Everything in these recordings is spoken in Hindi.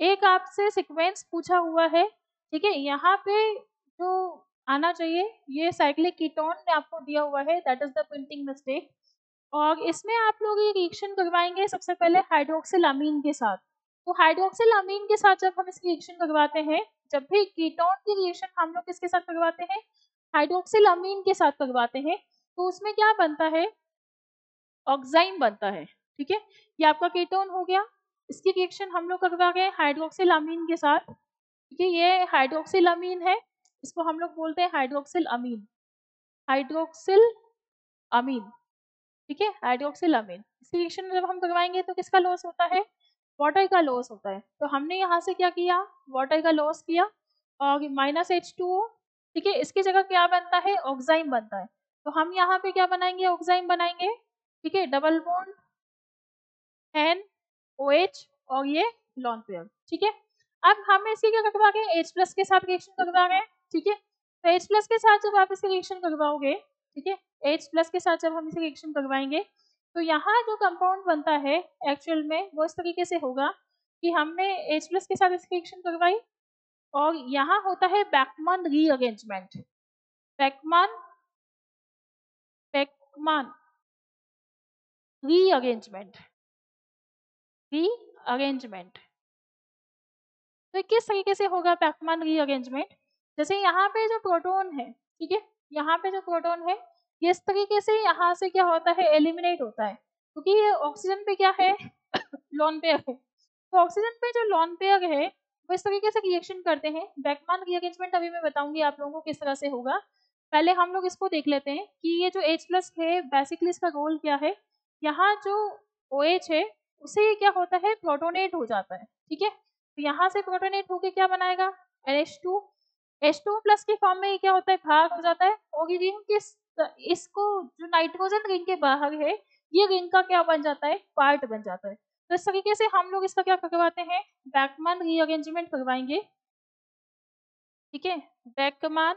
एक आपसे सीक्वेंस पूछा हुआ है, ठीक है? यहाँ पे जो आना चाहिए, ये साइक्लिक कीटोन ने आपको दिया हुआ है that is the printing mistake और इसमें आप लोग ये रिएक्शन करवाएँगे सबसे पहले हाइड्रोक्सिल अमीन के साथ. तो हाइड्रोक्सिल अमीन के साथ जब हम इसकी रिएक्शन करवाते हैं, जब भी कीटोन की रिएक्शन हम लोग किसके साथ करवाते हैं? हाइड्रोक्सिल अमीन के साथ करवाते हैं. तो उसमें क्या बनता है? ऑक्साइन बनता है, ठीक है? ये आपका कीटोन हो गया. इसकी रिएक्शन हम लोग करवा गए? हाइड्रोक्सिल अमीन के साथ। ठीक है ये हाइड्रोक्सिल अमीन है, इसको हम लोग बोलते हैं हाइड्रोक्सिल अमीन हाइड्रोक्सिल अमीन ठीक है? हाइड्रोक्सिल अमीन इस रिएक्शन जब हम करवाएँगे तो किसका लॉस होता है? वाटर का लॉस होता है। तो हमने यहाँ से क्या किया? वाटर का लॉस किया। और माइनस एच टू ठीक है? इसकी जगह क्या बनता है? ऑक्साइम बनता है। तो हम यहाँ पे क्या बनाएँगे? ऑक्साइम बनाएँगे, ठीक है? Double bond N O H और ये लॉन पेयर ठीक है? अब हम इसकी क्या करवा गए एच प्लस के साथ रिएक्शन करवा गए ठीक है? तो एच प्लस के साथ जब आप इसकी रिएक्शन करवाओगे, ठीक है? एच प्लस के साथ जब हम इसे रिएक्शन करवाएँगे तो यहाँ जो कंपाउंड बनता है एक्चुअल में, वो इस तरीके से होगा कि हमने एच प्लस के साथ इसकी रिएक्शन करवाई और यहाँ होता है Beckmann rearrangement Beckmann Beckmann rearrangement rearrangement तो किस तरीके से होगा बैकमान रीअरेंजमेंट जैसे यहाँ पे जो प्रोटोन है, ठीक है? यहाँ पे जो प्रोटोन है इस तरीके से यहाँ से क्या होता है एलिमिनेट होता है? क्योंकि ये ऑक्सीजन पे क्या है? लॉन पेयर है। तो ऑक्सीजन पे जो लॉन पेयर है, वो इस तरीके से रिएक्शन करते हैं। बैकमान रीअरेंजमेंट अभी मैं बताऊँगी आप लोगों को किस तरह से होगा। पहले हम लोग इसको देख लेते हैं कि ये जो एच प्लस है बेसिकली इसका रोल क्या है? यहाँ जो OH है उसे क्या होता है? प्रोटोनेट हो जाता है, ठीक है? तो यहाँ से प्रोटोनेट होके क्या बनाएगा? N H two H two plus के फॉर्म में ये क्या होता है? भाग हो जाता है। और रिंग के इसको जो नाइट्रोजन रिंग के बाहर है, ये रिंग का क्या बन जाता है? पार्ट बन जाता है। तो इस तरीके से हम लोग इसका क्या करवाते हैं? बैकमान रीअरेंजमेंट करवाएँगे। ठीक है? बैकमान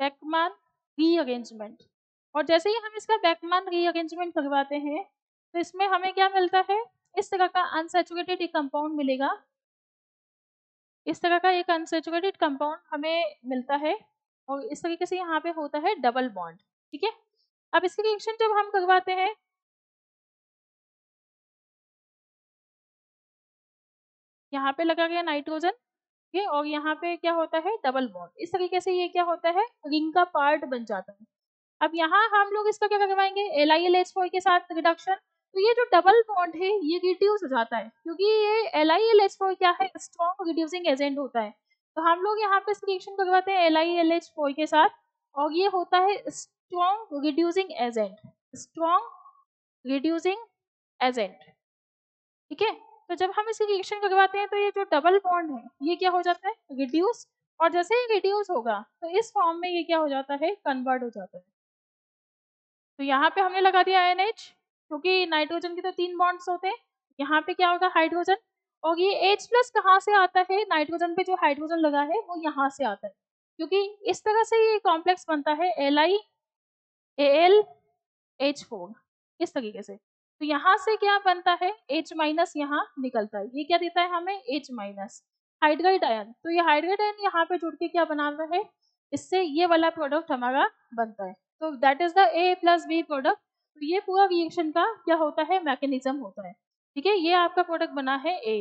बैकमान रीअरेंजमेंट और जैसे ही हम इसका बैकमान रीअरेंजमेंट करवाते हैं तो इसमें हमें क्या मिलता है? इस तरह का अनसेचुरेटेड एक कंपाउंड मिलेगा। इस तरह का एक अनसेचुरेटेड कंपाउंड हमें मिलता है और इस तरीके से यहाँ पे होता है डबल बॉन्ड ठीक है? अब इसकी रिएक्शन जब हम करवाते हैं, यहाँ पे लगा गया नाइट्रोजन ठीक है? और यहाँ पे क्या होता है? डबल बॉन्ड इस तरीके से ये क्या होता है? रिंग का पार्ट बन जाता है। अब यहाँ हम लोग इसका क्या करवाएँगे? L I L H four के साथ रिडक्शन तो ये जो डबल बॉन्ड है, ये रिड्यूस हो जाता है, क्योंकि ये L I L H four क्या है? स्ट्रॉन्ग रिड्यूसिंग एजेंट होता है। तो हम लोग यहाँ पे रिएक्शन करवाते हैं L I L H four के साथ, और ये होता है strong reducing agent strong reducing agent ठीक है? तो जब हम इसे रिएक्शन करवाते हैं तो ये जो डबल बॉन्ड है, ये क्या हो जाता है? रिड्यूस और जैसे ही रिड्यूस होगा तो इस फॉर्म में ये क्या हो जाता है? कन्वर्ट हो जाता है। तो यहाँ पे हमने लगा दिया एन एच क्योंकि नाइट्रोजन के तो तीन बॉन्ड्स होते हैं। यहाँ पे क्या होगा? हाइड्रोजन और ये H प्लस कहाँ से आता है? नाइट्रोजन पे जो हाइड्रोजन लगा है, वो यहाँ से आता है। क्योंकि इस तरह से ये कॉम्प्लेक्स बनता है L I L H four इस तरीके से। तो यहाँ से क्या बनता है? H माइनस यहाँ निकलता है। ये क्या देता है हमें? H माइनस हाइड्राइड आयन तो ये हाइड्राइड आयन यहाँ पे जुड़ के क्या बना रहा है? इससे ये वाला प्रोडक्ट हमारा बनता है। तो that is the A plus B product तो ये पूरा रिएक्शन का क्या होता है? मैकेनिज्म होता है। ठीक है? ये आपका प्रोडक्ट बना है ए